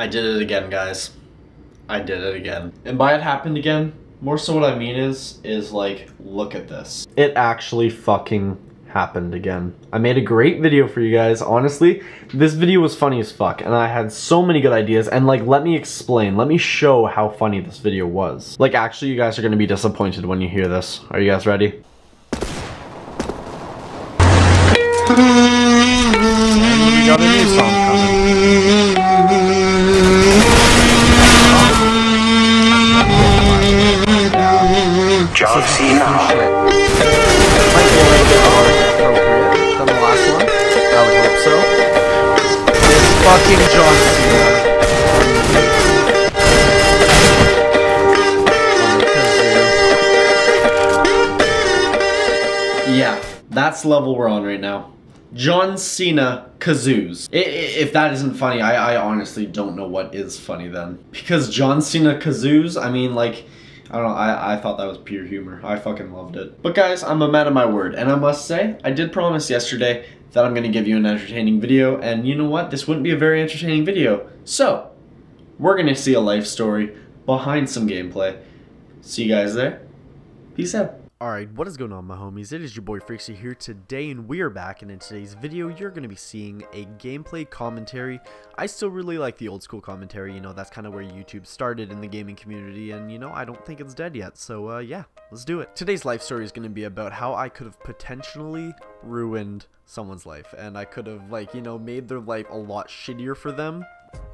I did it again, guys. I did it again. And by it happened again, more so what I mean is, is like, look at this. It actually fucking happened again. I made a great video for you guys, honestly. This video was funny as fuck, and I had so many good ideas, and like, let me explain, let me show how funny this video was. Like, actually, you guys are gonna be disappointed when you hear this. Are you guys ready? We got. John Cena. Might be a little bit more appropriate than the last one. I would hope so. It's fucking John Cena. Yeah, that's level we're on right now. John Cena kazoos. I- i- If that isn't funny, I, I honestly don't know what is funny then. Because John Cena kazoos, I mean, like, I don't know, I, I thought that was pure humor. I fucking loved it. But guys, I'm a man of my word, and I must say, I did promise yesterday that I'm gonna give you an entertaining video, and you know what? This wouldn't be a very entertaining video. So, we're gonna see a life story behind some gameplay. See you guys there. Peace out. Alright, what is going on my homies? It is your boy Freaksy here today and we are back and in today's video you're going to be seeing a gameplay commentary. I still really like the old school commentary, you know, that's kind of where YouTube started in the gaming community and you know, I don't think it's dead yet, so uh, yeah, let's do it. Today's life story is going to be about how I could have potentially ruined someone's life and I could have like, you know, made their life a lot shittier for them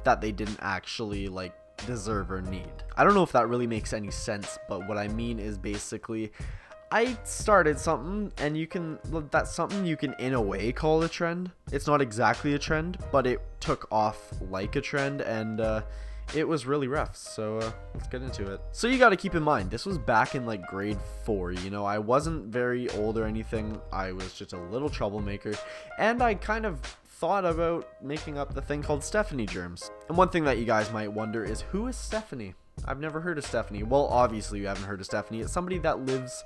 that they didn't actually like deserve or need. I don't know if that really makes any sense, but what I mean is basically I started something and you can that's something you can in a way call a trend. It's not exactly a trend, but it took off like a trend and uh it was really rough, so uh, let's get into it. So you got to keep in mind, this was back in like grade 4, you know, I wasn't very old or anything, I was just a little troublemaker, and I kind of thought about making up the thing called Stephanie Germs. And one thing that you guys might wonder is, who is Stephanie? I've never heard of Stephanie. Well, obviously you haven't heard of Stephanie. It's somebody that lives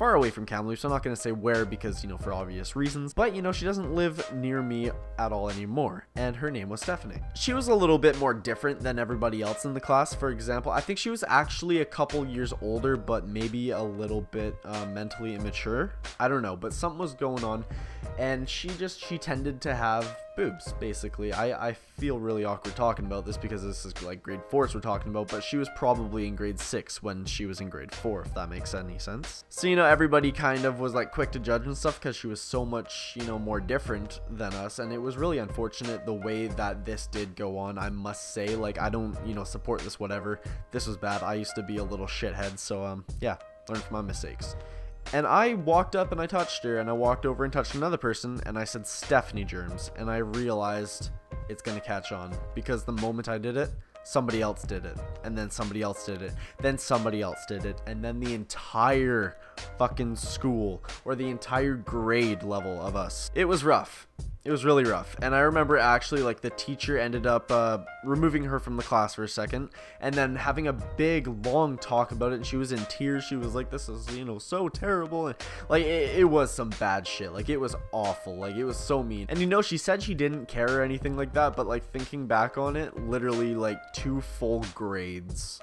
far away from Kamloops. So I'm not going to say where because, you know, for obvious reasons. But, you know, she doesn't live near me at all anymore. And her name was Stephanie. She was a little bit more different than everybody else in the class. For example, I think she was actually a couple years older, but maybe a little bit uh, mentally immature. I don't know, but something was going on. And she just, she tended to have boobs basically. I, I feel really awkward talking about this because this is like grade 4s we're talking about but she was probably in grade 6 when she was in grade 4 if that makes any sense. So you know everybody kind of was like quick to judge and stuff because she was so much you know more different than us and it was really unfortunate the way that this did go on I must say. Like I don't you know support this whatever. This was bad. I used to be a little shithead so um yeah learn from my mistakes and I walked up and I touched her, and I walked over and touched another person, and I said Stephanie Germs, and I realized it's gonna catch on because the moment I did it, somebody else did it, and then somebody else did it, then somebody else did it, and then the entire fucking school or the entire grade level of us. It was rough. It was really rough. And I remember actually like the teacher ended up uh, removing her from the class for a second and then having a big long talk about it and she was in tears. She was like, this is, you know, so terrible. And like it, it was some bad shit. Like it was awful. Like it was so mean. And you know, she said she didn't care or anything like that. But like thinking back on it, literally like two full grades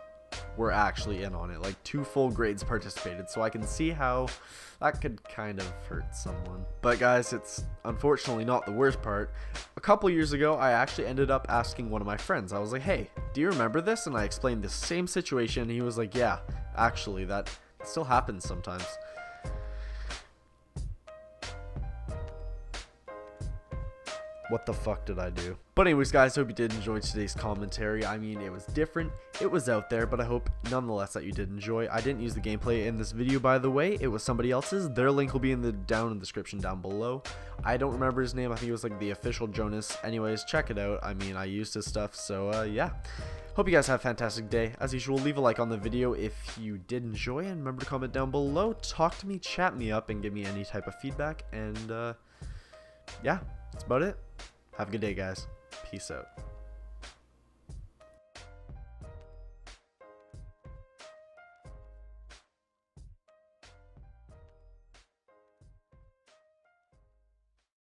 were actually in on it. Like two full grades participated. So I can see how that could kind of hurt someone. But guys, it's unfortunately not the worst part. A couple years ago, I actually ended up asking one of my friends. I was like, hey, do you remember this? And I explained the same situation. And he was like, yeah, actually, that still happens sometimes. What the fuck did I do? But anyways, guys, hope you did enjoy today's commentary. I mean, it was different, it was out there, but I hope nonetheless that you did enjoy. I didn't use the gameplay in this video, by the way. It was somebody else's. Their link will be in the down in the description down below. I don't remember his name. I think it was like the official Jonas. Anyways, check it out. I mean, I used his stuff, so uh, yeah. Hope you guys have a fantastic day. As usual, leave a like on the video if you did enjoy, and remember to comment down below. Talk to me, chat me up, and give me any type of feedback. And uh, yeah, that's about it. Have a good day, guys. Peace out.